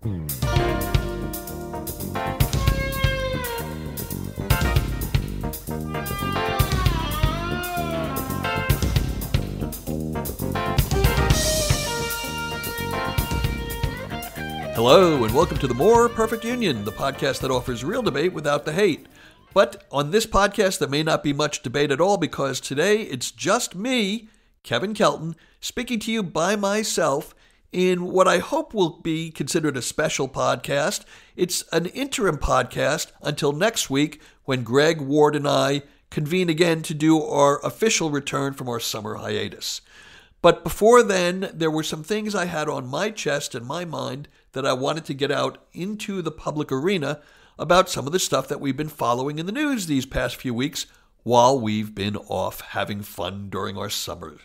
Hello, and welcome to the More Perfect Union, the podcast that offers real debate without the hate. But on this podcast, there may not be much debate at all because today it's just me, Kevin Kelton, speaking to you by myself in what I hope will be considered a special podcast. It's an interim podcast until next week when Greg Ward and I convene again to do our official return from our summer hiatus. But before then, there were some things I had on my chest and my mind that I wanted to get out into the public arena about some of the stuff that we've been following in the news these past few weeks while we've been off having fun during our summer.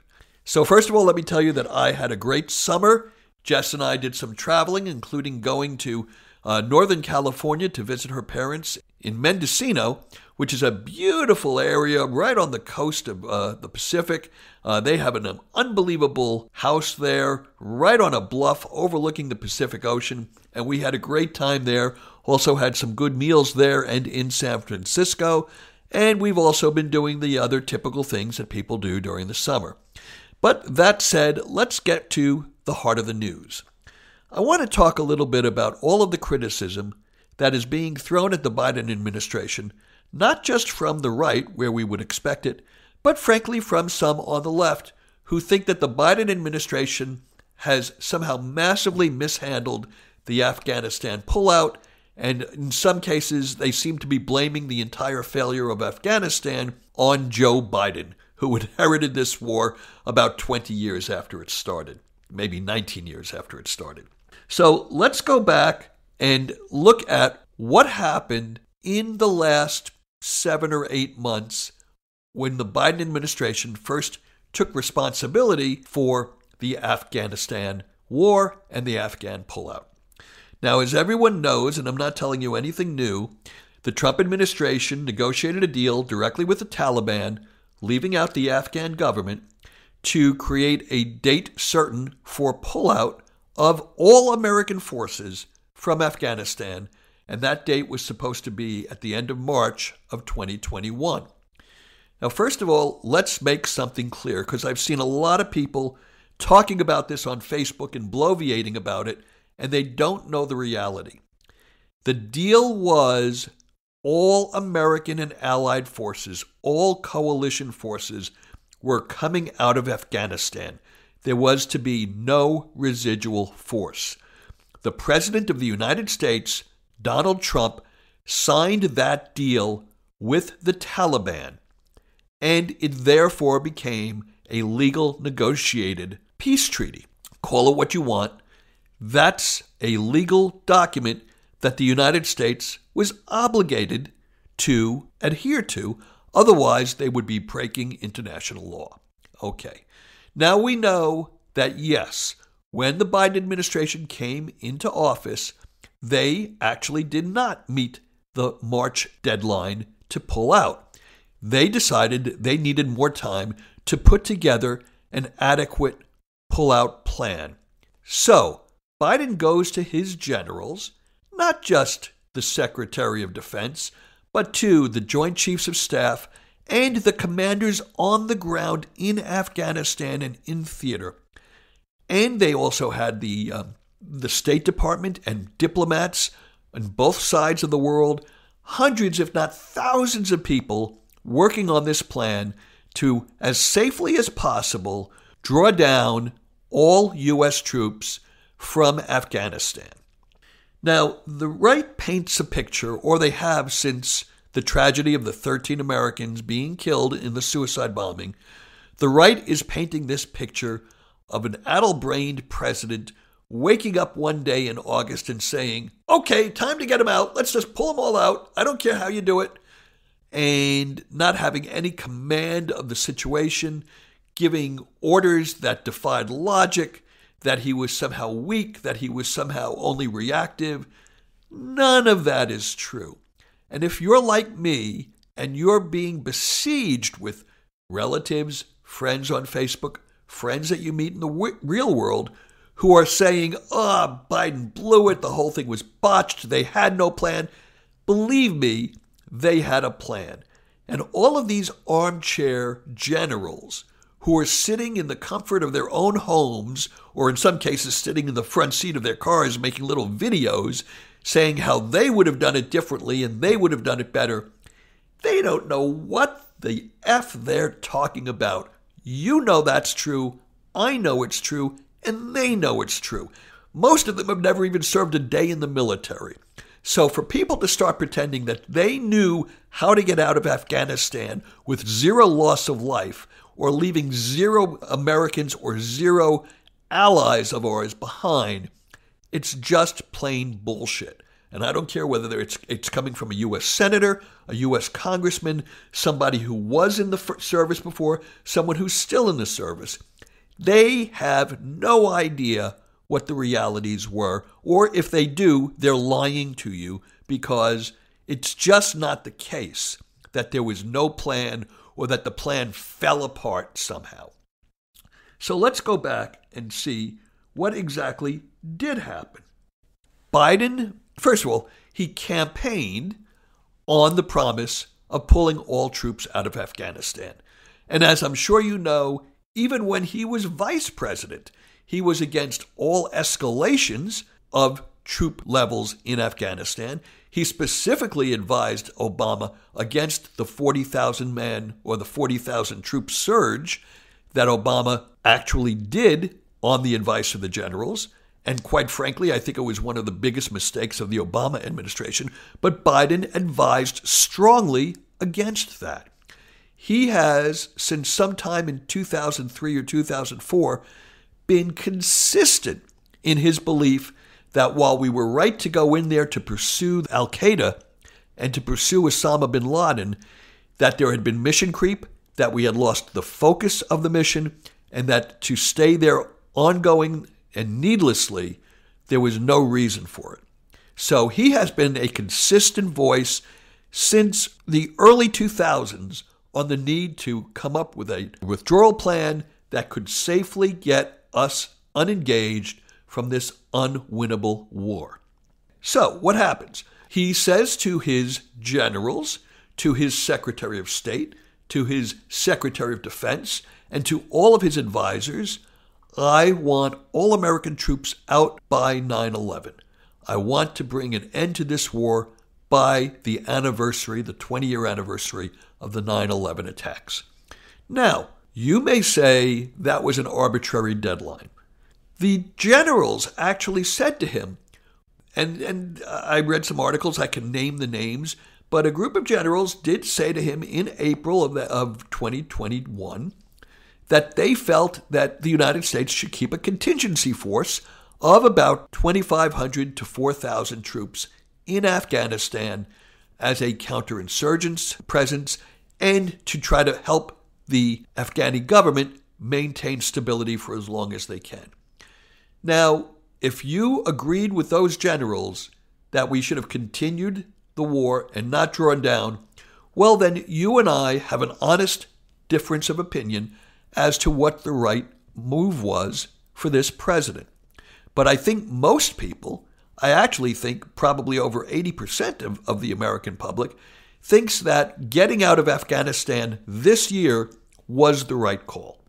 So, first of all, let me tell you that I had a great summer. Jess and I did some traveling, including going to uh, Northern California to visit her parents in Mendocino, which is a beautiful area right on the coast of uh, the Pacific. Uh, they have an unbelievable house there, right on a bluff overlooking the Pacific Ocean, and we had a great time there. Also, had some good meals there and in San Francisco, and we've also been doing the other typical things that people do during the summer. But that said, let's get to the heart of the news. I want to talk a little bit about all of the criticism that is being thrown at the Biden administration, not just from the right, where we would expect it, but frankly from some on the left who think that the Biden administration has somehow massively mishandled the Afghanistan pullout, and in some cases, they seem to be blaming the entire failure of Afghanistan on Joe Biden, who inherited this war about 20 years after it started, maybe 19 years after it started. So let's go back and look at what happened in the last seven or eight months when the Biden administration first took responsibility for the Afghanistan war and the Afghan pullout. Now, as everyone knows, and I'm not telling you anything new, the Trump administration negotiated a deal directly with the Taliban, leaving out the Afghan government, to create a date certain for pullout of all American forces from Afghanistan, and that date was supposed to be at the end of March of 2021. Now, first of all, let's make something clear because I've seen a lot of people talking about this on Facebook and bloviating about it, and they don't know the reality. The deal was all American and allied forces, all coalition forces, were coming out of Afghanistan. There was to be no residual force the President of the United States, Donald Trump, signed that deal with the Taliban, and it therefore became a legal negotiated peace treaty. Call it what you want. That's a legal document that the United States was obligated to adhere to, otherwise, they would be breaking international law. Okay. Now we know that yes, when the Biden administration came into office, they actually did not meet the March deadline to pull out. They decided they needed more time to put together an adequate pullout plan. So, Biden goes to his generals, not just the Secretary of Defense, but to the Joint Chiefs of Staff and the commanders on the ground in Afghanistan and in theater and they also had the um, the State Department and diplomats on both sides of the world, hundreds, if not thousands, of people working on this plan to, as safely as possible, draw down all U.S. troops from Afghanistan. Now, the right paints a picture, or they have since the tragedy of the 13 Americans being killed in the suicide bombing. The right is painting this picture of an addle brained president waking up one day in August and saying, okay, time to get them out. Let's just pull them all out. I don't care how you do it. And not having any command of the situation, giving orders that defied logic, that he was somehow weak, that he was somehow only reactive. None of that is true. And if you're like me and you're being besieged with relatives, friends on Facebook, friends that you meet in the w- real world who are saying, oh, Biden blew it, the whole thing was botched, they had no plan. Believe me, they had a plan. And all of these armchair generals who are sitting in the comfort of their own homes, or in some cases sitting in the front seat of their cars making little videos saying how they would have done it differently and they would have done it better, they don't know what the F they're talking about. You know that's true. I know it's true. And they know it's true. Most of them have never even served a day in the military. So for people to start pretending that they knew how to get out of Afghanistan with zero loss of life or leaving zero Americans or zero allies of ours behind, it's just plain bullshit. And I don't care whether it's, it's coming from a U.S. Senator, a U.S. Congressman, somebody who was in the service before, someone who's still in the service. They have no idea what the realities were, or if they do, they're lying to you because it's just not the case that there was no plan or that the plan fell apart somehow. So let's go back and see what exactly did happen. Biden, first of all, he campaigned on the promise of pulling all troops out of Afghanistan. And as I'm sure you know, even when he was vice president, he was against all escalations of troop levels in Afghanistan. He specifically advised Obama against the 40,000 man or the 40,000 troop surge that Obama actually did on the advice of the generals. And quite frankly, I think it was one of the biggest mistakes of the Obama administration. But Biden advised strongly against that. He has, since sometime in 2003 or 2004, been consistent in his belief that while we were right to go in there to pursue Al Qaeda and to pursue Osama bin Laden, that there had been mission creep, that we had lost the focus of the mission, and that to stay there ongoing and needlessly, there was no reason for it. So he has been a consistent voice since the early 2000s on the need to come up with a withdrawal plan that could safely get us unengaged from this unwinnable war. So, what happens? He says to his generals, to his Secretary of State, to his Secretary of Defense, and to all of his advisors, I want all American troops out by 9 11. I want to bring an end to this war by the anniversary, the 20 year anniversary of the 9 11 attacks. Now, you may say that was an arbitrary deadline. The generals actually said to him, and, and I read some articles, I can name the names, but a group of generals did say to him in April of, the, of 2021 that they felt that the United States should keep a contingency force of about 2,500 to 4,000 troops in Afghanistan as a counterinsurgents presence and to try to help the Afghani government maintain stability for as long as they can. Now, if you agreed with those generals that we should have continued the war and not drawn down, well, then you and I have an honest difference of opinion as to what the right move was for this president. But I think most people, I actually think probably over 80% of, of the American public, thinks that getting out of Afghanistan this year was the right call.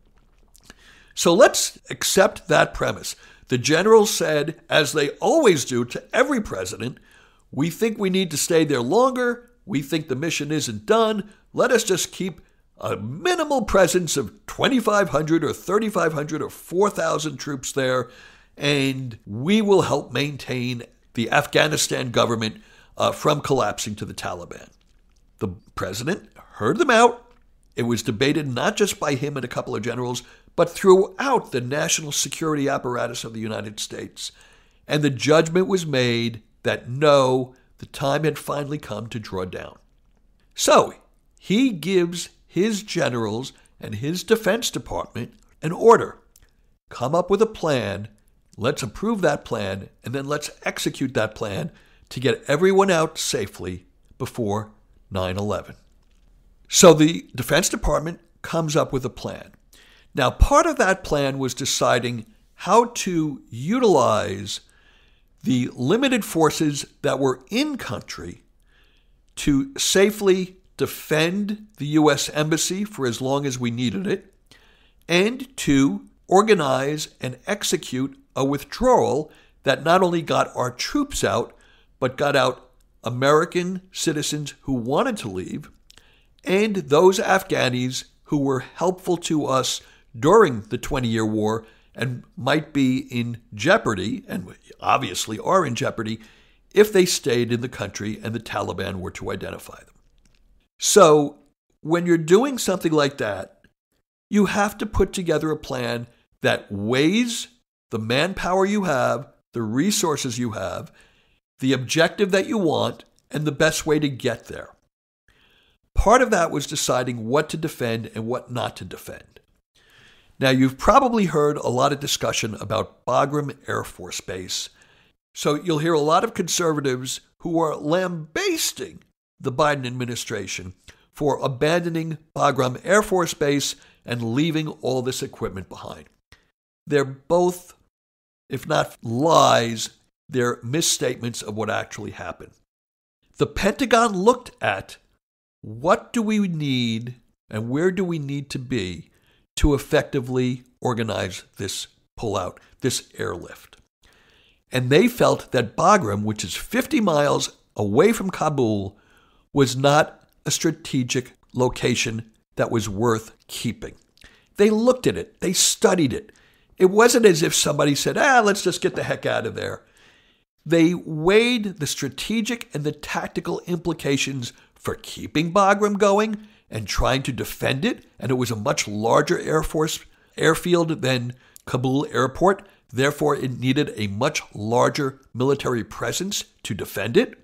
So let's accept that premise. The generals said, as they always do to every president, we think we need to stay there longer. We think the mission isn't done. Let us just keep a minimal presence of 2,500 or 3,500 or 4,000 troops there, and we will help maintain the Afghanistan government uh, from collapsing to the Taliban. The president heard them out. It was debated not just by him and a couple of generals, but throughout the national security apparatus of the United States. And the judgment was made that no, the time had finally come to draw down. So he gives his generals and his Defense Department an order come up with a plan, let's approve that plan, and then let's execute that plan to get everyone out safely before 9 11. So the Defense Department comes up with a plan. Now, part of that plan was deciding how to utilize the limited forces that were in country to safely defend the U.S. Embassy for as long as we needed it, and to organize and execute a withdrawal that not only got our troops out, but got out American citizens who wanted to leave and those Afghanis who were helpful to us during the 20 year war and might be in jeopardy, and obviously are in jeopardy, if they stayed in the country and the Taliban were to identify them. So, when you're doing something like that, you have to put together a plan that weighs the manpower you have, the resources you have, the objective that you want, and the best way to get there. Part of that was deciding what to defend and what not to defend. Now, you've probably heard a lot of discussion about Bagram Air Force Base, so you'll hear a lot of conservatives who are lambasting the Biden administration for abandoning Bagram Air Force Base and leaving all this equipment behind. They're both, if not lies, they're misstatements of what actually happened. The Pentagon looked at what do we need and where do we need to be to effectively organize this pullout, this airlift. And they felt that Bagram, which is 50 miles away from Kabul, was not a strategic location that was worth keeping. They looked at it, they studied it. It wasn't as if somebody said, ah, let's just get the heck out of there. They weighed the strategic and the tactical implications for keeping Bagram going and trying to defend it, and it was a much larger Air Force airfield than Kabul airport. Therefore, it needed a much larger military presence to defend it.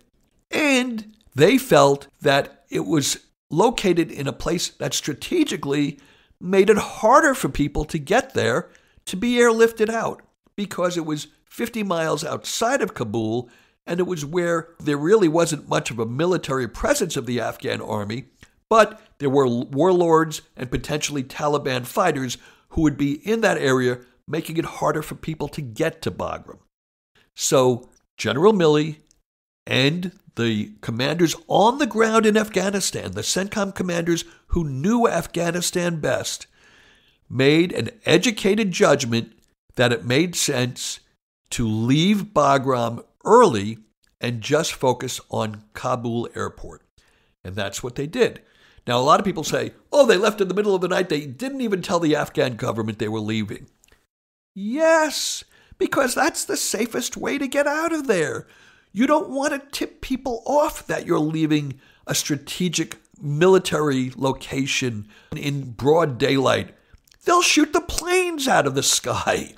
And they felt that it was located in a place that strategically made it harder for people to get there to be airlifted out because it was 50 miles outside of Kabul and it was where there really wasn't much of a military presence of the Afghan army, but there were warlords and potentially Taliban fighters who would be in that area, making it harder for people to get to Bagram. So General Milley and the commanders on the ground in Afghanistan, the CENTCOM commanders who knew Afghanistan best, made an educated judgment that it made sense to leave Bagram early and just focus on Kabul airport. And that's what they did. Now, a lot of people say, oh, they left in the middle of the night. They didn't even tell the Afghan government they were leaving. Yes, because that's the safest way to get out of there. You don't want to tip people off that you're leaving a strategic military location in broad daylight. They'll shoot the planes out of the sky.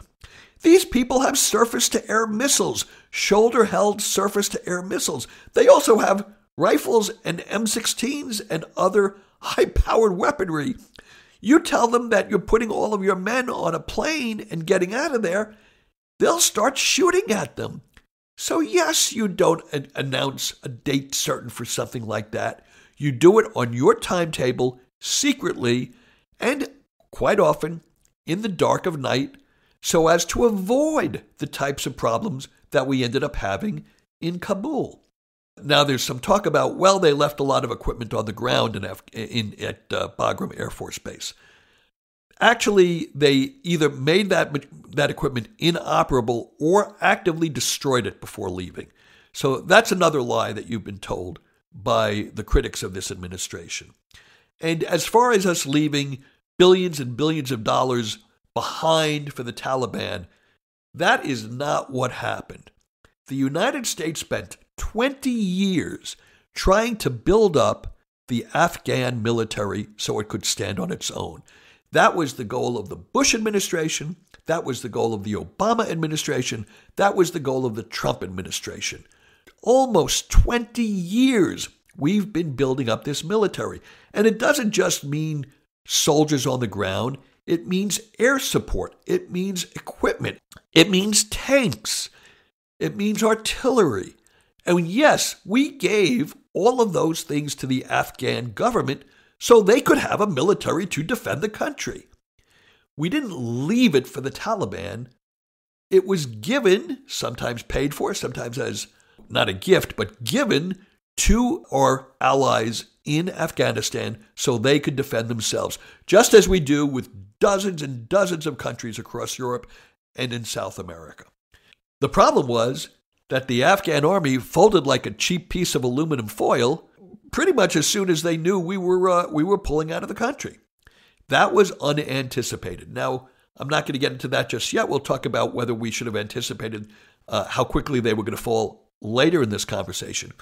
These people have surface to air missiles, shoulder held surface to air missiles. They also have rifles and M16s and other high powered weaponry. You tell them that you're putting all of your men on a plane and getting out of there, they'll start shooting at them. So, yes, you don't announce a date certain for something like that. You do it on your timetable, secretly, and quite often in the dark of night so as to avoid the types of problems that we ended up having in Kabul. Now, there's some talk about, well, they left a lot of equipment on the ground in, in at uh, Bagram Air Force Base. Actually, they either made that, that equipment inoperable or actively destroyed it before leaving. So that's another lie that you've been told by the critics of this administration. And as far as us leaving billions and billions of dollars behind for the Taliban. That is not what happened. The United States spent 20 years trying to build up the Afghan military so it could stand on its own. That was the goal of the Bush administration. That was the goal of the Obama administration. That was the goal of the Trump administration. Almost 20 years we've been building up this military. And it doesn't just mean soldiers on the ground, it means air support. It means equipment. It means tanks. It means artillery. And yes, we gave all of those things to the Afghan government so they could have a military to defend the country. We didn't leave it for the Taliban it was given, sometimes paid for, sometimes as not a gift, but given to our allies in Afghanistan so they could defend themselves, just as we do with dozens and dozens of countries across Europe and in South America. The problem was that the Afghan army folded like a cheap piece of aluminum foil pretty much as soon as they knew we were uh, we were pulling out of the country. That was unanticipated. Now, I'm not going to get into that just yet. We'll talk about whether we should have anticipated uh, how quickly they were going to fall later in this conversation.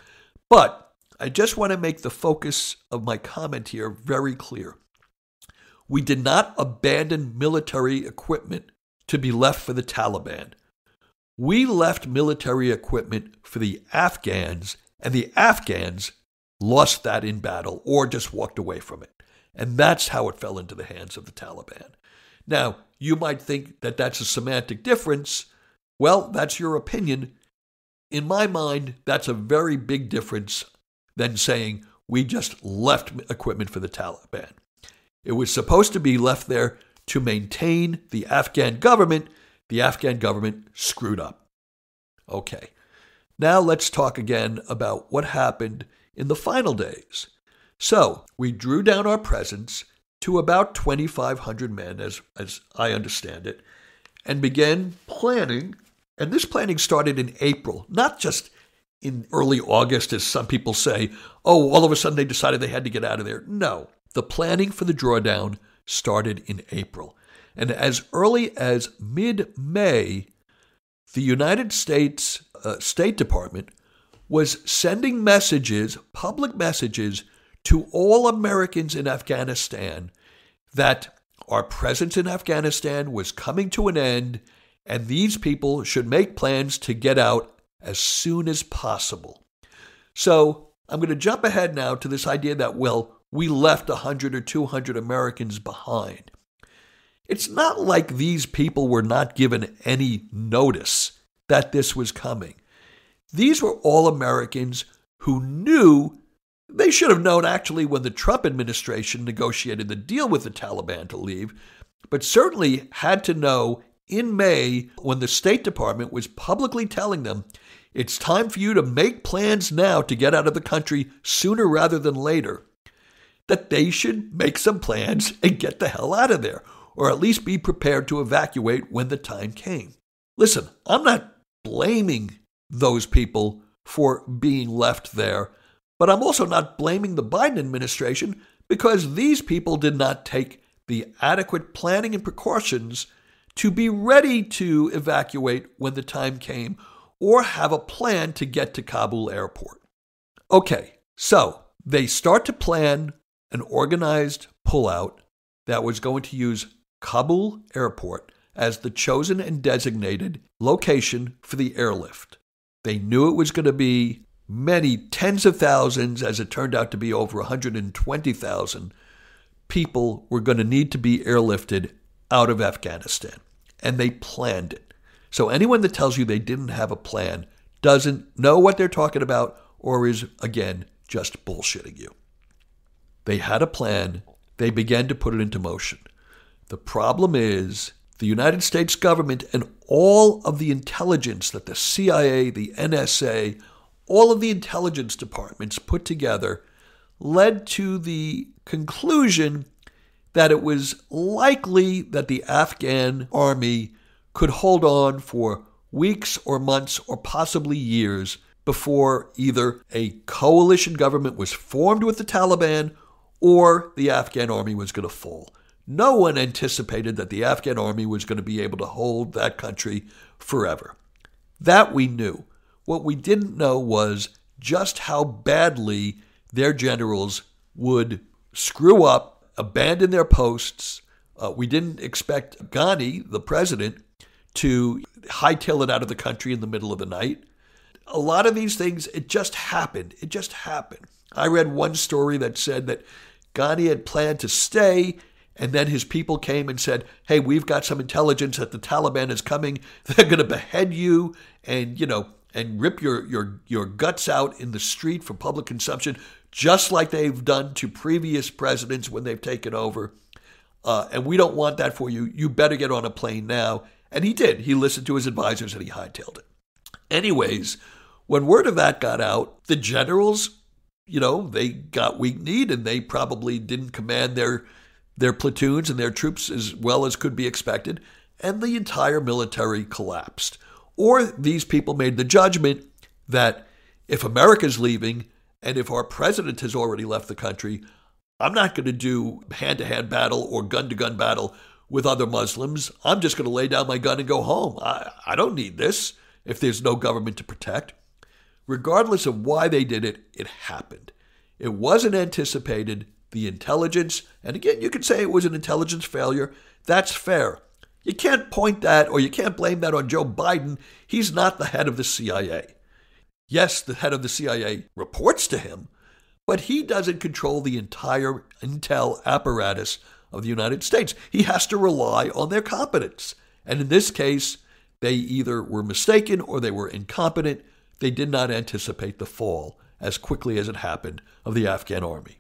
But I just want to make the focus of my comment here very clear. We did not abandon military equipment to be left for the Taliban. We left military equipment for the Afghans, and the Afghans lost that in battle or just walked away from it. And that's how it fell into the hands of the Taliban. Now, you might think that that's a semantic difference. Well, that's your opinion. In my mind, that's a very big difference than saying we just left equipment for the Taliban. It was supposed to be left there to maintain the Afghan government. The Afghan government screwed up. Okay. Now let's talk again about what happened in the final days. So we drew down our presence to about 2,500 men, as, as I understand it, and began planning. And this planning started in April, not just in early August, as some people say, oh, all of a sudden they decided they had to get out of there. No, the planning for the drawdown started in April. And as early as mid May, the United States uh, State Department was sending messages, public messages, to all Americans in Afghanistan that our presence in Afghanistan was coming to an end and these people should make plans to get out as soon as possible. So I'm going to jump ahead now to this idea that, well, we left 100 or 200 Americans behind. It's not like these people were not given any notice that this was coming. These were all Americans who knew they should have known actually when the Trump administration negotiated the deal with the Taliban to leave, but certainly had to know in May when the State Department was publicly telling them it's time for you to make plans now to get out of the country sooner rather than later, that they should make some plans and get the hell out of there, or at least be prepared to evacuate when the time came. Listen, I'm not blaming those people for being left there but I'm also not blaming the Biden administration because these people did not take the adequate planning and precautions to be ready to evacuate when the time came or have a plan to get to Kabul airport. Okay, so they start to plan an organized pullout that was going to use Kabul airport as the chosen and designated location for the airlift. They knew it was going to be many tens of thousands, as it turned out to be over 120,000 people were going to need to be airlifted out of Afghanistan. And they planned it. So anyone that tells you they didn't have a plan doesn't know what they're talking about or is, again, just bullshitting you. They had a plan, they began to put it into motion. The problem is the United States government and all of the intelligence that the CIA, the NSA, all of the intelligence departments put together led to the conclusion that it was likely that the Afghan army could hold on for weeks or months or possibly years before either a coalition government was formed with the Taliban or the Afghan army was going to fall. No one anticipated that the Afghan army was going to be able to hold that country forever. That we knew. What we didn't know was just how badly their generals would screw up, abandon their posts. Uh, we didn't expect Ghani, the president, to hightail it out of the country in the middle of the night. A lot of these things, it just happened. It just happened. I read one story that said that Ghani had planned to stay, and then his people came and said, Hey, we've got some intelligence that the Taliban is coming. They're going to behead you. And, you know, and rip your, your, your guts out in the street for public consumption, just like they've done to previous presidents when they've taken over. Uh, and we don't want that for you. You better get on a plane now And he did. He listened to his advisors and he hightailed it. Anyways, when word of that got out, the generals, you know, they got weak kneed and they probably didn't command their their platoons and their troops as well as could be expected, and the entire military collapsed. Or these people made the judgment that if America's leaving and if our president has already left the country, I'm not going to do hand to hand battle or gun to gun battle with other Muslims. I'm just going to lay down my gun and go home. I, I don't need this if there's no government to protect. Regardless of why they did it, it happened. It wasn't anticipated. The intelligence, and again, you could say it was an intelligence failure. That's fair. You can't point that or you can't blame that on Joe Biden. He's not the head of the CIA. Yes, the head of the CIA reports to him, but he doesn't control the entire intel apparatus of the United States. He has to rely on their competence. And in this case, they either were mistaken or they were incompetent. They did not anticipate the fall as quickly as it happened of the Afghan army.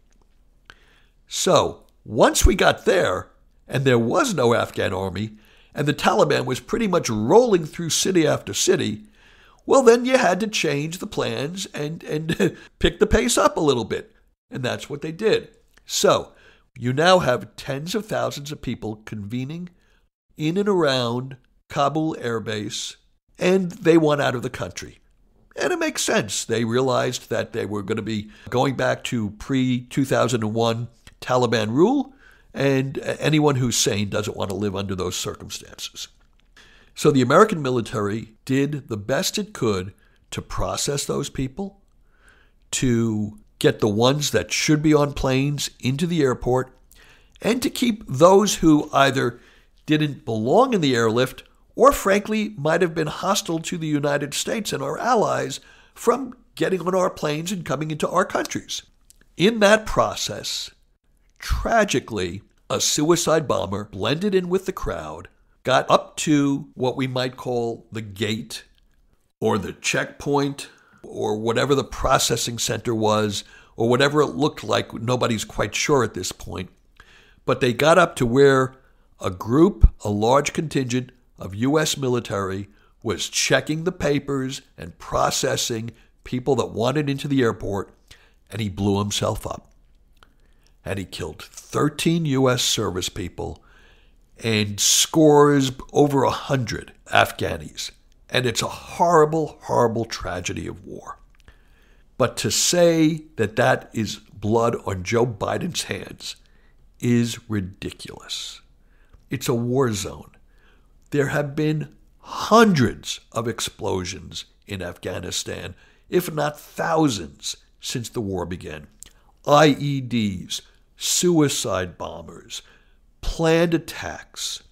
So, once we got there, and there was no Afghan army, and the Taliban was pretty much rolling through city after city, well, then you had to change the plans and, and pick the pace up a little bit. And that's what they did. So, you now have tens of thousands of people convening in and around Kabul Air Base, and they want out of the country. And it makes sense. They realized that they were going to be going back to pre 2001 Taliban rule, and anyone who's sane doesn't want to live under those circumstances. So the American military did the best it could to process those people, to get the ones that should be on planes into the airport, and to keep those who either didn't belong in the airlift or frankly might have been hostile to the United States and our allies from getting on our planes and coming into our countries. In that process, tragically, a suicide bomber blended in with the crowd, got up to what we might call the gate or the checkpoint or whatever the processing center was, or whatever it looked like. Nobody's quite sure at this point. But they got up to where a group, a large contingent of U.S. military, was checking the papers and processing people that wanted into the airport, and he blew himself up. And he killed 13 U.S. service people and scores over a hundred Afghanis. And it's a horrible, horrible tragedy of war. But to say that that is blood on Joe Biden's hands is ridiculous. It's a war zone. There have been hundreds of explosions in Afghanistan, if not thousands, since the war began. IEDs, suicide bombers, planned attacks.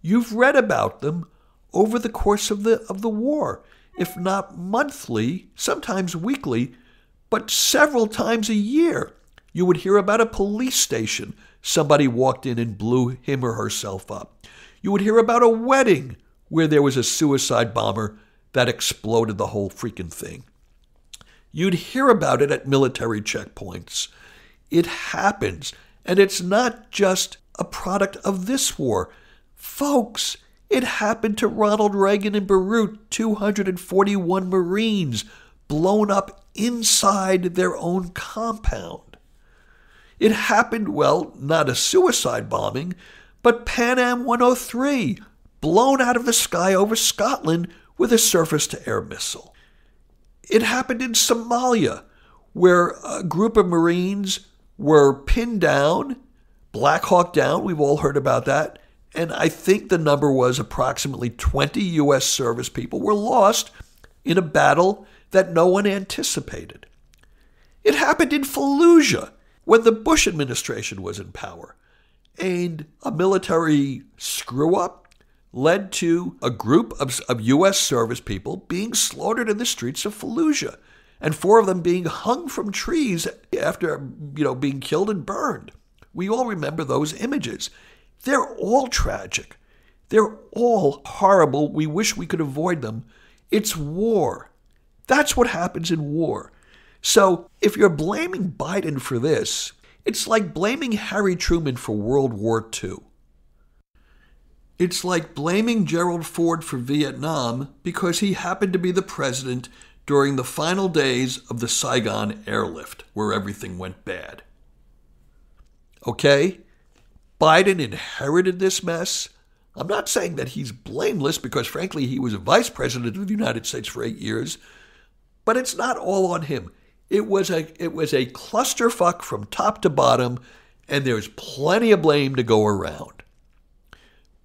You've read about them over the course of the, of the war, if not monthly, sometimes weekly, but several times a year. You would hear about a police station. Somebody walked in and blew him or herself up. You would hear about a wedding where there was a suicide bomber that exploded the whole freaking thing. You'd hear about it at military checkpoints. It happens, and it's not just a product of this war. Folks, it happened to Ronald Reagan in Beirut, 241 Marines blown up inside their own compound. It happened, well, not a suicide bombing, but Pan Am 103, blown out of the sky over Scotland with a surface to air missile. It happened in Somalia, where a group of Marines were pinned down, Black Hawk Down, we've all heard about that. And I think the number was approximately 20 U.S. service people were lost in a battle that no one anticipated. It happened in Fallujah when the Bush administration was in power. And a military screw up led to a group of, of U.S. service people being slaughtered in the streets of Fallujah and four of them being hung from trees after you know being killed and burned. We all remember those images. They're all tragic. They're all horrible. We wish we could avoid them. It's war. That's what happens in war. So if you're blaming Biden for this, it's like blaming Harry Truman for World War II. It's like blaming Gerald Ford for Vietnam because he happened to be the president during the final days of the Saigon airlift, where everything went bad. Okay? Biden inherited this mess. I'm not saying that he's blameless because, frankly, he was a vice president of the United States for eight years, but it's not all on him. It was a it was a clusterfuck from top to bottom, and there's plenty of blame to go around.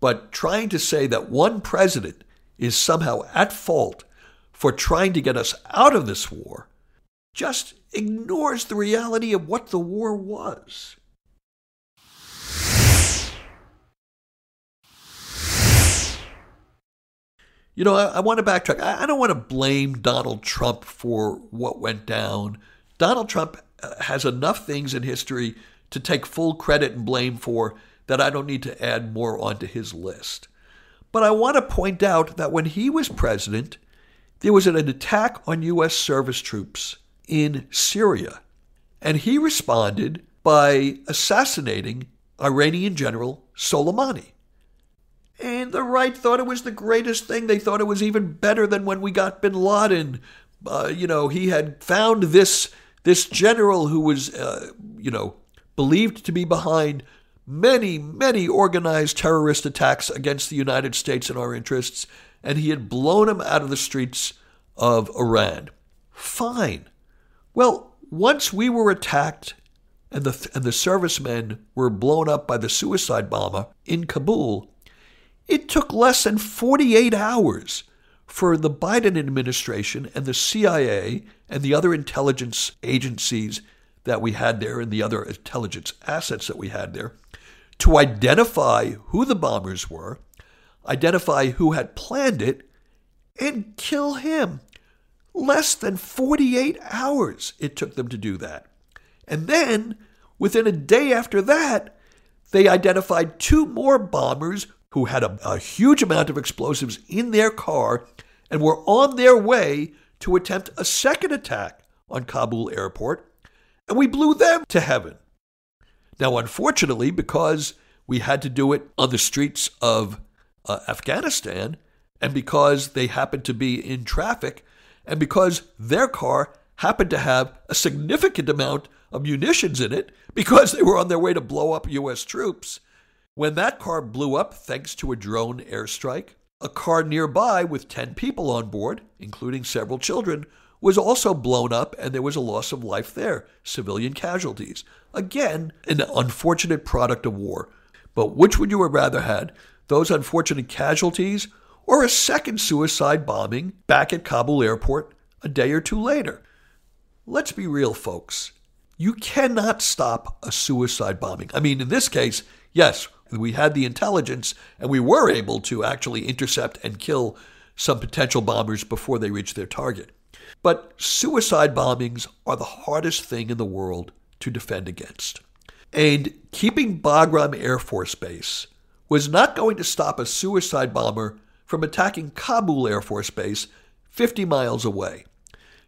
But trying to say that one president is somehow at fault for trying to get us out of this war just ignores the reality of what the war was. You know, I, I want to backtrack. I, I, don't want to blame Donald Trump for what went down. Donald Trump uh, has enough things in history to take full credit and blame for that I don't need to add more onto his list. But I want to point out that when he was president, there was an attack on U.S. service troops in Syria. And he responded by assassinating Iranian General Soleimani. And the right thought it was the greatest thing. They thought it was even better than when we got bin Laden. Uh, you know, he had found this this general who was, uh, you know, believed to be behind many, many organized terrorist attacks against the United States and our interests, and he had blown him out of the streets of Iran. Fine. Well, once we were attacked and the, and the servicemen were blown up by the suicide bomber in Kabul, it took less than 48 hours for the Biden administration and the CIA and the other intelligence agencies that we had there and the other intelligence assets that we had there to identify who the bombers were, identify who had planned it, and kill him. Less than 48 hours it took them to do that. And then, within a day after that, they identified two more bombers who had a, a huge amount of explosives in their car and were on their way to attempt a second attack on Kabul airport, and we blew them to heaven. Now, unfortunately, because we had to do it on the streets of uh, Afghanistan, and because they happened to be in traffic, and because their car happened to have a significant amount of munitions in it, because they were on their way to blow up U.S. troops, when that car blew up thanks to a drone airstrike, a car nearby with 10 people on board, including several children, was also blown up and there was a loss of life there, civilian casualties. Again, an unfortunate product of war. But which would you have rather had? Those unfortunate casualties or a second suicide bombing back at Kabul airport a day or two later? Let's be real, folks. You cannot stop a suicide bombing. I mean, in this case, yes, we had the intelligence and we were able to actually intercept and kill some potential bombers before they reached their target. But suicide bombings are the hardest thing in the world to defend against. And keeping Bagram Air Force Base was not going to stop a suicide bomber from attacking Kabul Air Force Base 50 miles away.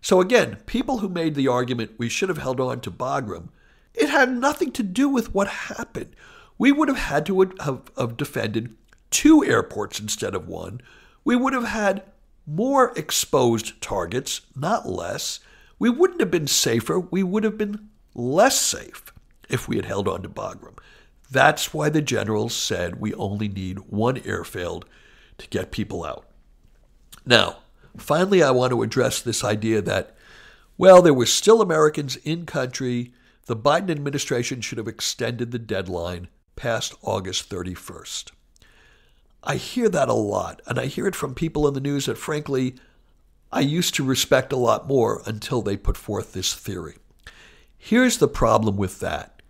So again, people who made the argument we should have held on to Bagram, it had nothing to do with what happened we would have had to have, defended two airports instead of one. We would have had more exposed targets, not less. We wouldn't have been safer. We would have been less safe if we had held on to Bagram. That's why the generals said we only need one airfield to get people out. Now, finally, I want to address this idea that, well, there were still Americans in country. The Biden administration should have extended the deadline past August 31st. I hear that a lot, and I hear it from people in the news that, frankly, I used to respect a lot more until they put forth this theory. Here's the problem with that.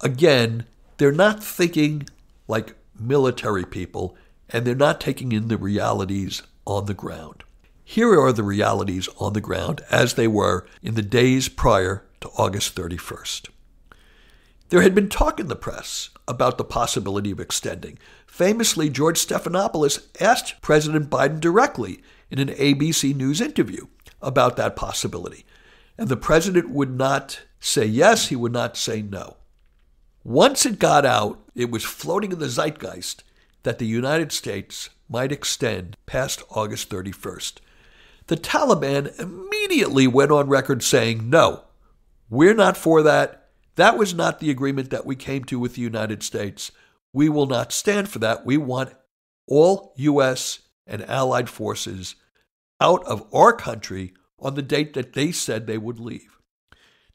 Again, they're not thinking like military people, and they're not taking in the realities on the ground. Here are the realities on the ground as they were in the days prior to August 31st. There had been talk in the press about the possibility of extending. Famously, George Stephanopoulos asked President Biden directly in an ABC News interview about that possibility. And the president would not say yes, he would not say no. Once it got out, it was floating in the zeitgeist that the United States might extend past August 31st. The Taliban immediately went on record saying, no, we're not for that. That was not the agreement that we came to with the United States. We will not stand for that. We want all U.S. and allied forces out of our country on the date that they said they would leave.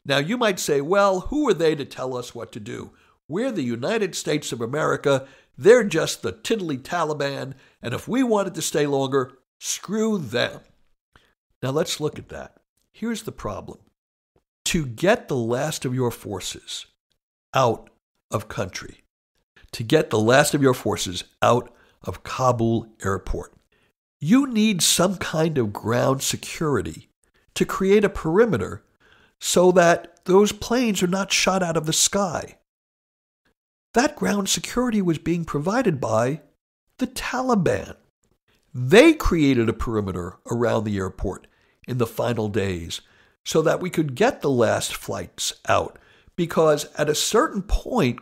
Now, you might say, well, who are they to tell us what to do? We're the United States of America. They're just the tiddly Taliban. And if we wanted to stay longer, screw them. Now, let's look at that. Here's the problem to get the last of your forces out of country, to get the last of your forces out of Kabul airport, you need some kind of ground security to create a perimeter so that those planes are not shot out of the sky. That ground security was being provided by the Taliban. They created a perimeter around the airport in the final days so that we could get the last flights out. Because at a certain point,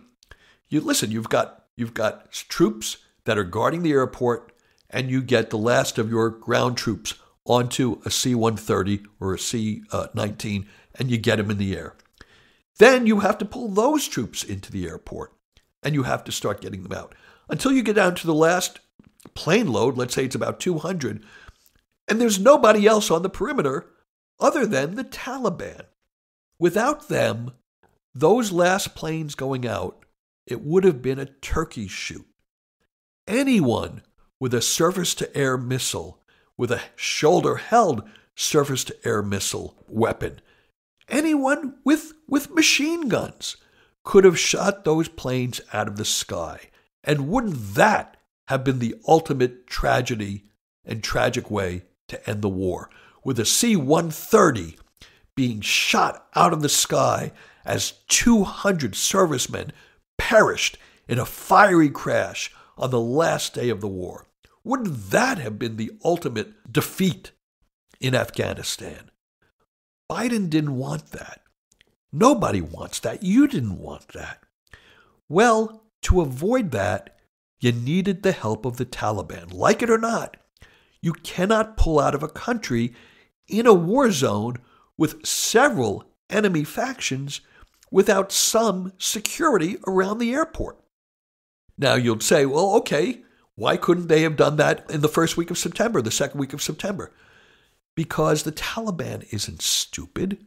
you listen, you've got you've got troops that are guarding the airport, and you get the last of your ground troops onto a C 130 or a C 19, and you get them in the air. Then you have to pull those troops into the airport, and you have to start getting them out. Until you get down to the last plane load, let's say it's about 200, and there's nobody else on the perimeter other than the Taliban. Without them, those last planes going out, it would have been a turkey shoot anyone with a surface to air missile, with a shoulder held surface to air missile weapon, anyone with, with machine guns could have shot those planes out of the sky. And wouldn't that have been the ultimate tragedy and tragic way to end the war? With a C 130 being shot out of the sky as 200 servicemen perished in a fiery crash on the last day of the war. Wouldn't that have been the ultimate defeat in Afghanistan? Biden didn't want that. Nobody wants that. You didn't want that. Well, to avoid that, you needed the help of the Taliban. Like it or not, you cannot pull out of a country in a war zone with several enemy factions without some security around the airport. Now you'll say, well, okay, why couldn't they have done that in the first week of September, the second week of September? Because the Taliban isn't stupid.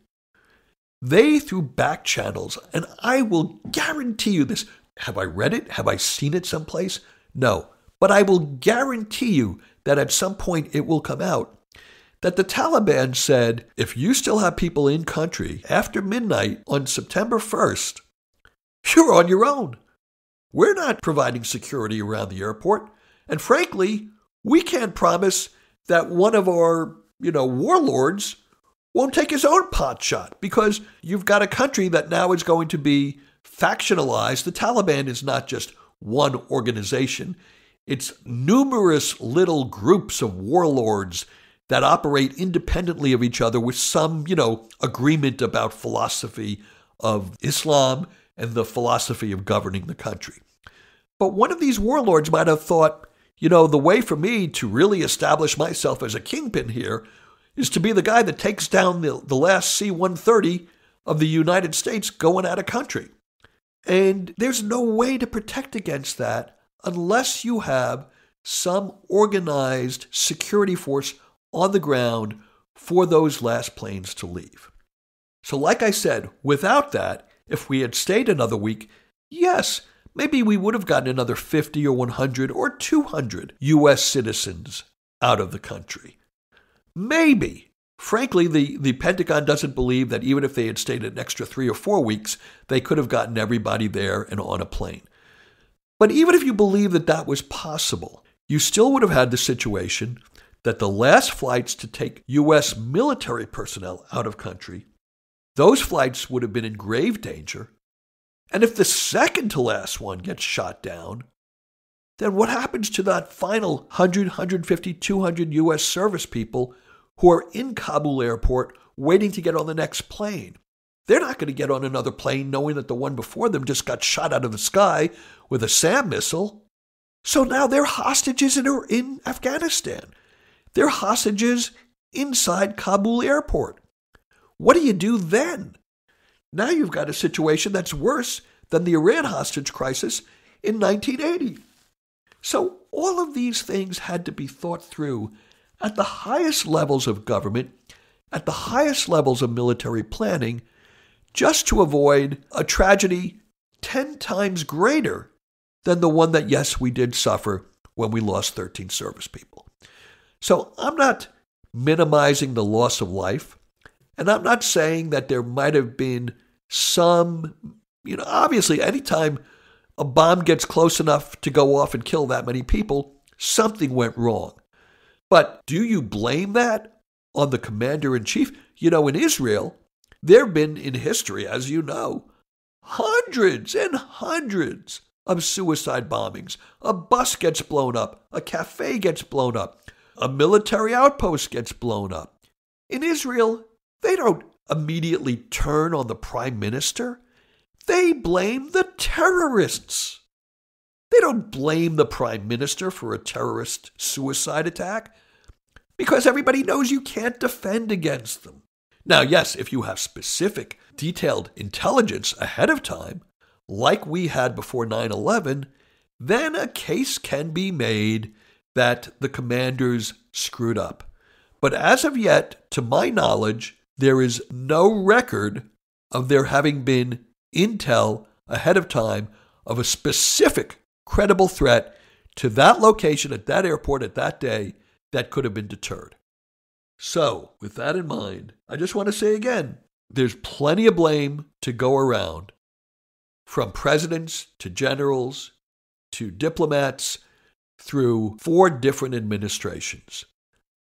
They, through back channels, and I will guarantee you this. Have I read it? Have I seen it someplace? No. But I will guarantee you that at some point it will come out that the Taliban said if you still have people in country after midnight on September 1st, you're on your own. We're not providing security around the airport. And frankly, we can't promise that one of our, you know, warlords won't take his own pot shot because you've got a country that now is going to be factionalized. The Taliban is not just one organization. It's numerous little groups of warlords that operate independently of each other with some, you know, agreement about philosophy of Islam and the philosophy of governing the country. But one of these warlords might have thought, you know, the way for me to really establish myself as a kingpin here is to be the guy that takes down the, the last C 130 of the United States going out of country. And there's no way to protect against that unless you have some organized security force on the ground for those last planes to leave. So, like I said, without that, if we had stayed another week, yes, maybe we would have gotten another 50 or 100 or 200 U.S. citizens out of the country. Maybe. Frankly, the, the Pentagon doesn't believe that even if they had stayed an extra three or four weeks, they could have gotten everybody there and on a plane. But even if you believe that that was possible, you still would have had the situation that the last flights to take U.S. military personnel out of country those flights would have been in grave danger. And if the second to last one gets shot down, then what happens to that final 100, 150, 200 U.S. service people who are in Kabul airport waiting to get on the next plane? They're not going to get on another plane knowing that the one before them just got shot out of the sky with a SAM missile. So now they're hostages in, in Afghanistan. They're hostages inside Kabul airport. What do you do then? Now you've got a situation that's worse than the Iran hostage crisis in 1980. So all of these things had to be thought through at the highest levels of government, at the highest levels of military planning, just to avoid a tragedy 10 times greater than the one that, yes, we did suffer when we lost 13 service people. So I'm not minimizing the loss of life. And I'm not saying that there might have been some, you know, obviously, anytime a bomb gets close enough to go off and kill that many people, something went wrong. But do you blame that on the commander in chief? You know, in Israel, there have been in history, as you know, hundreds and hundreds of suicide bombings. A bus gets blown up, a cafe gets blown up, a military outpost gets blown up. In Israel, they don't immediately turn on the prime minister. They blame the terrorists. They don't blame the prime minister for a terrorist suicide attack because everybody knows you can't defend against them. Now, yes, if you have specific, detailed intelligence ahead of time, like we had before 9 11, then a case can be made that the commanders screwed up. But as of yet, to my knowledge, there is no record of there having been intel ahead of time of a specific credible threat to that location at that airport at that day that could have been deterred. So, with that in mind, I just want to say again there's plenty of blame to go around from presidents to generals to diplomats through four different administrations.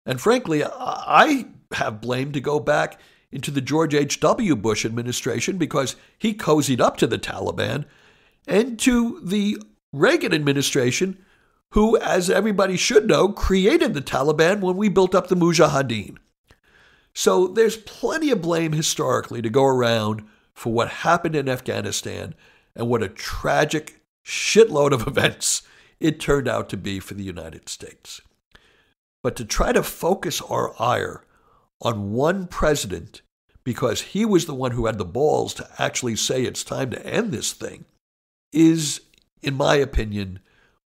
And frankly, I have blame to go back into the George H.W. Bush administration because he cozied up to the Taliban, and to the Reagan administration, who, as everybody should know, created the Taliban when we built up the Mujahideen. So there's plenty of blame historically to go around for what happened in Afghanistan and what a tragic shitload of events it turned out to be for the United States. But to try to focus our ire on one president because he was the one who had the balls to actually say it's time to end this thing is, in my opinion,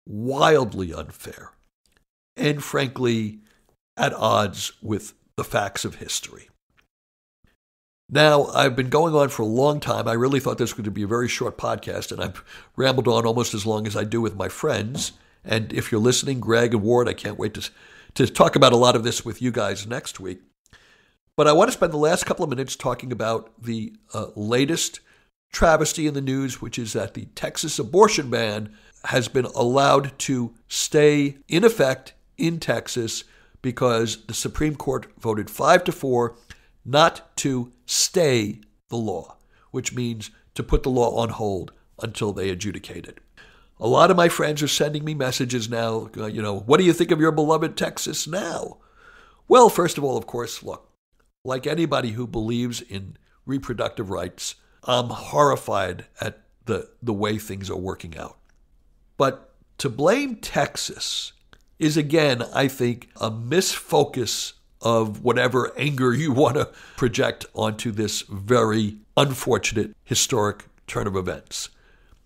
wildly unfair and frankly at odds with the facts of history. Now, I've been going on for a long time. I really thought this was going to be a very short podcast, and I've rambled on almost as long as I do with my friends. And if you're listening, Greg and Ward, I can't wait to, to talk about a lot of this with you guys next week. But I want to spend the last couple of minutes talking about the uh, latest travesty in the news, which is that the Texas abortion ban has been allowed to stay in effect in Texas because the Supreme Court voted 5 to 4 not to stay the law, which means to put the law on hold until they adjudicate it. A lot of my friends are sending me messages now, uh, you know, what do you think of your beloved Texas now? Well, first of all, of course, look, like anybody who believes in reproductive rights, I'm horrified at the, the way things are working out. But to blame Texas is, again, I think, a misfocus of whatever anger you want to project onto this very unfortunate historic turn of events.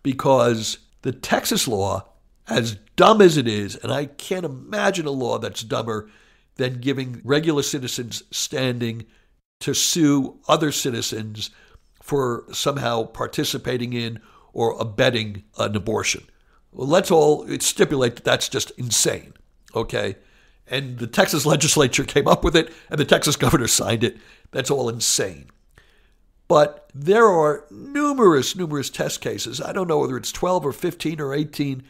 Because the Texas law, as dumb as it is, and I can't imagine a law that's dumber than giving regular citizens standing to sue other citizens for somehow participating in or abetting an abortion. Well, let's all stipulate that that's just insane, okay? And the Texas legislature came up with it, and the Texas governor signed it. That's all insane. But there are numerous, numerous test cases. I don't know whether it's 12 or 15 or 18,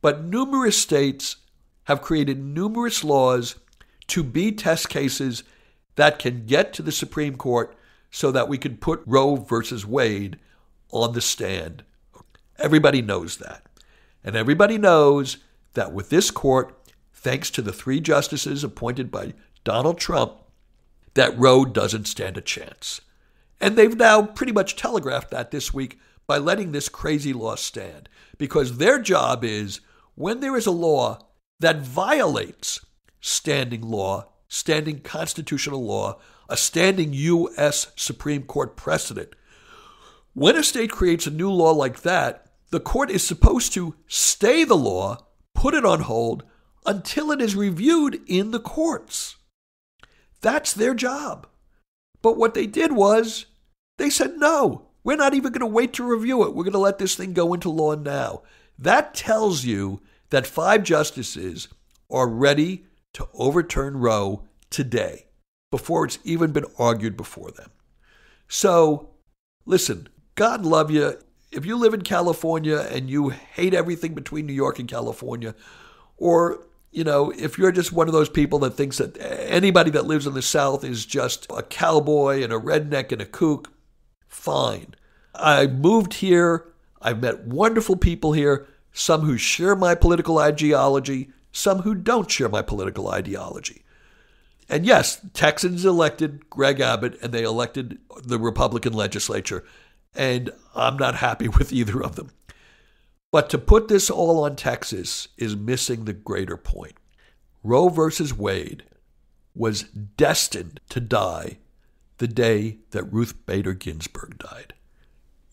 but numerous states have created numerous laws to be test cases that can get to the Supreme Court so that we can put Roe versus Wade on the stand. Everybody knows that. And everybody knows that with this court, thanks to the three justices appointed by Donald Trump, that Roe doesn't stand a chance. And they've now pretty much telegraphed that this week by letting this crazy law stand because their job is when there is a law that violates standing law, standing constitutional law, a standing U.S. Supreme Court precedent, when a state creates a new law like that, the court is supposed to stay the law, put it on hold, until it is reviewed in the courts. That's their job. But what they did was they said, no, we're not even going to wait to review it. We're going to let this thing go into law now. That tells you that five justices are ready to overturn Roe today before it's even been argued before them. So, listen, God love you. If you live in California and you hate everything between New York and California, or you know, if you're just one of those people that thinks that anybody that lives in the South is just a cowboy and a redneck and a kook, fine. I moved here. I've met wonderful people here, some who share my political ideology, some who don't share my political ideology. And yes, Texans elected Greg Abbott and they elected the Republican legislature. And I'm not happy with either of them. But to put this all on Texas is missing the greater point. Roe versus Wade was destined to die the day that Ruth Bader Ginsburg died.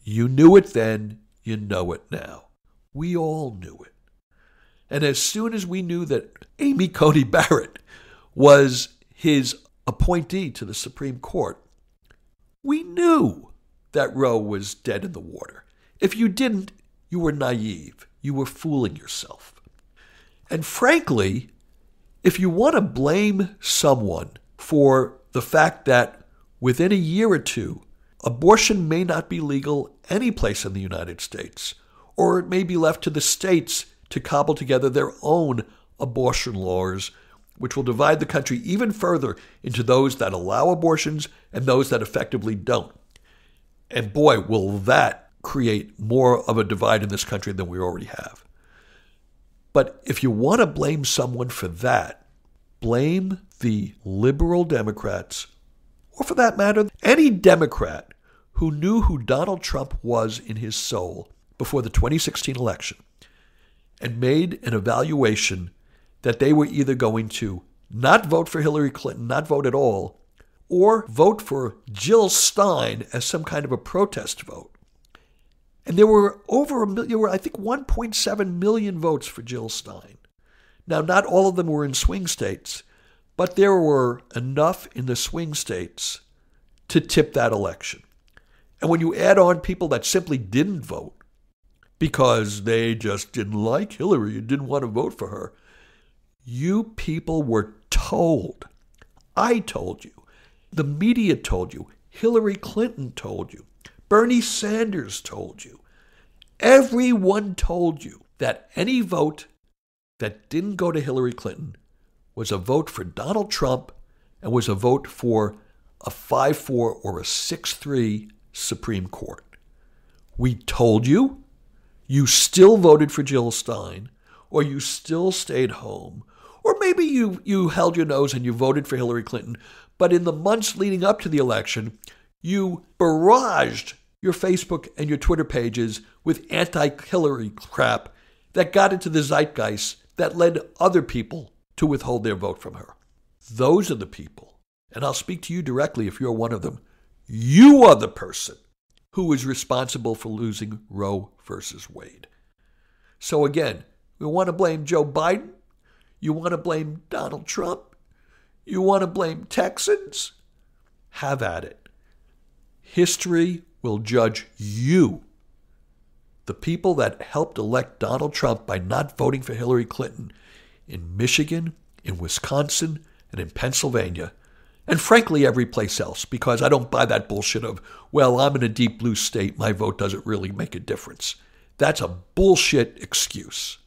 You knew it then, you know it now. We all knew it. And as soon as we knew that Amy Coney Barrett was his appointee to the Supreme Court, we knew that Roe was dead in the water. If you didn't, you were naive. You were fooling yourself. And frankly, if you want to blame someone for the fact that within a year or two, abortion may not be legal any place in the United States, or it may be left to the states to cobble together their own abortion laws, which will divide the country even further into those that allow abortions and those that effectively don't. And boy, will that create more of a divide in this country than we already have. But if you want to blame someone for that, blame the liberal Democrats, or for that matter, any Democrat who knew who Donald Trump was in his soul before the 2016 election and made an evaluation that they were either going to not vote for Hillary Clinton, not vote at all, or vote for Jill Stein as some kind of a protest vote. And there were over a million, there were, I think, 1.7 million votes for Jill Stein. Now, not all of them were in swing states, but there were enough in the swing states to tip that election. And when you add on people that simply didn't vote because they just didn't like Hillary and didn't want to vote for her, you people were told. I told you. The media told you. Hillary Clinton told you. Bernie Sanders told you. Everyone told you that any vote that didn't go to Hillary Clinton was a vote for Donald Trump and was a vote for a 5 4 or a 6 3 Supreme Court. We told you, you still voted for Jill Stein, or you still stayed home, or maybe you, you held your nose and you voted for Hillary Clinton, but in the months leading up to the election, you barraged your Facebook and your Twitter pages with anti Hillary crap that got into the zeitgeist that led other people to withhold their vote from her. Those are the people, and I'll speak to you directly if you're one of them. You are the person who is responsible for losing Roe versus Wade. So again, we want to blame Joe Biden. You want to blame Donald Trump. You want to blame Texans. Have at it. History will judge you. The people that helped elect Donald Trump by not voting for Hillary Clinton in Michigan, in Wisconsin, and in Pennsylvania, and frankly, every place else, because I don't buy that bullshit of, well, I'm in a deep blue state, my vote doesn't really make a difference. That's a bullshit excuse.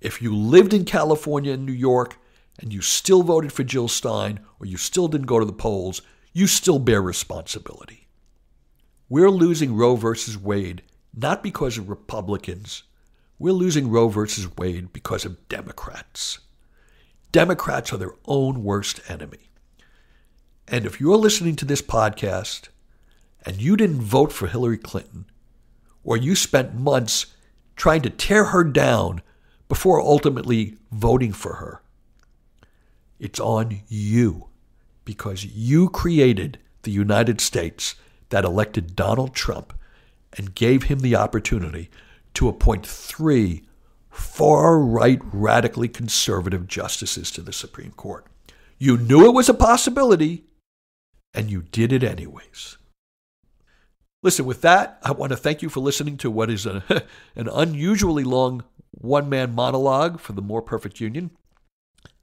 If you lived in California and New York and you still voted for Jill Stein or you still didn't go to the polls, you still bear responsibility. We're losing Roe versus Wade not because of Republicans. We're losing Roe versus Wade because of Democrats. Democrats are their own worst enemy. And if you're listening to this podcast and you didn't vote for Hillary Clinton, or you spent months trying to tear her down before ultimately voting for her. It's on you because you created the United States that elected Donald Trump and gave him the opportunity to appoint three far right, radically conservative justices to the Supreme Court. You knew it was a possibility, and you did it anyways. Listen, with that, I want to thank you for listening to what is a, an unusually long one man monologue for the More Perfect Union.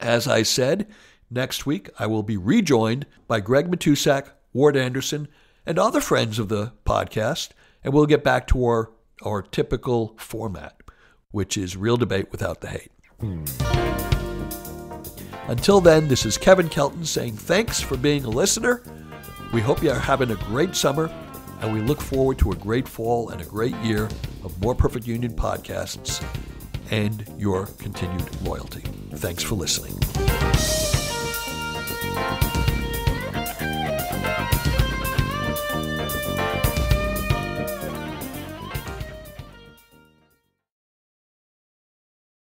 As I said, next week I will be rejoined by Greg Matusak, Ward Anderson, and other friends of the podcast, and we'll get back to our, our typical format, which is real debate without the hate. Hmm. Until then, this is Kevin Kelton saying thanks for being a listener. We hope you are having a great summer, and we look forward to a great fall and a great year of More Perfect Union podcasts and your continued loyalty. Thanks for listening.